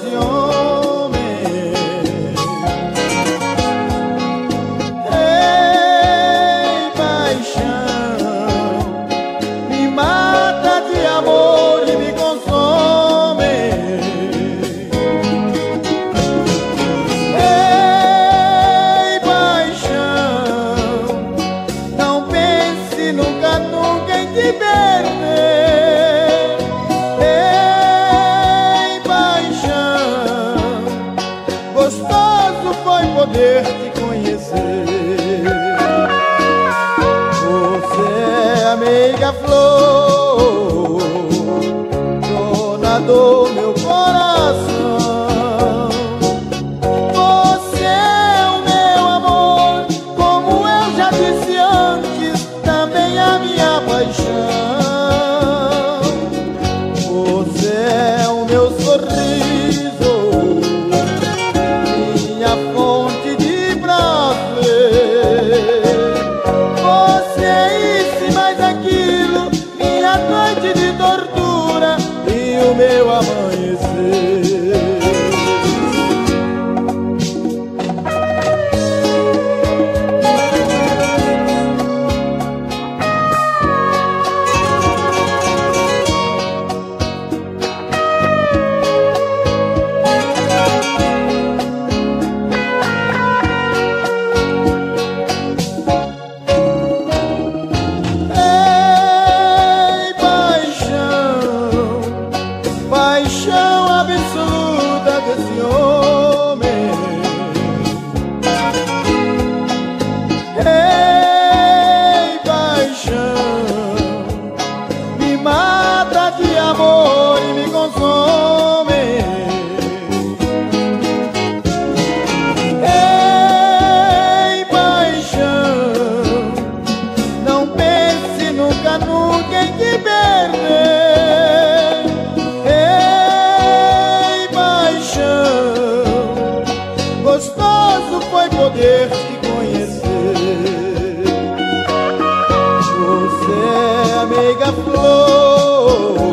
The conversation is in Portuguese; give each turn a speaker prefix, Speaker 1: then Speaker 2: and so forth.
Speaker 1: Dios. Poder te conhecer. Você é amiga flor, dona do meu paixão absoluta. Poder te conhecer. Você é flor.